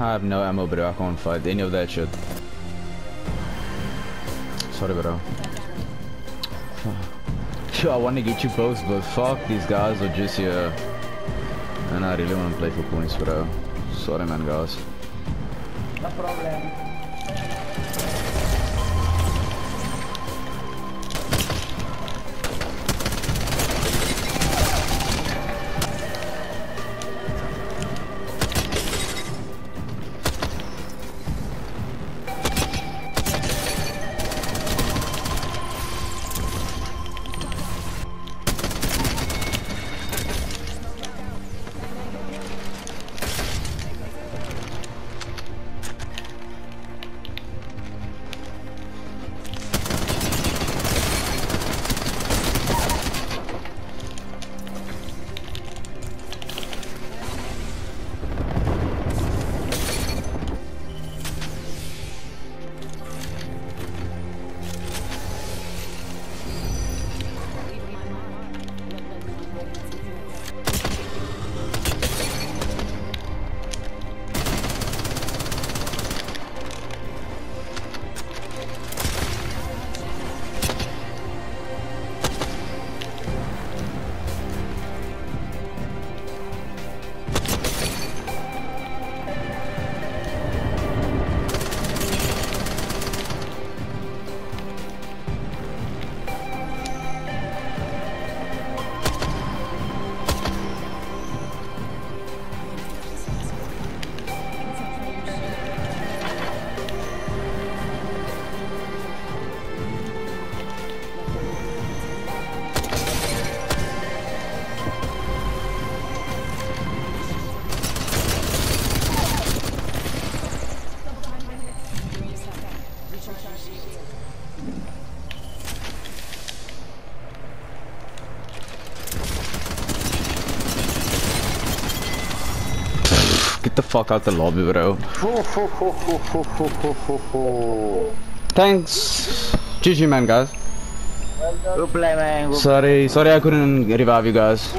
I have no ammo, bro. I can't fight any of that shit. Sorry, bro. Yo, I want to get you both, but fuck, these guys are just here. And I really want to play for points, bro. Sorry, man, guys. No problem. Get the fuck out the lobby, bro. Thanks. GG, man, guys. Sorry, sorry I couldn't revive you guys.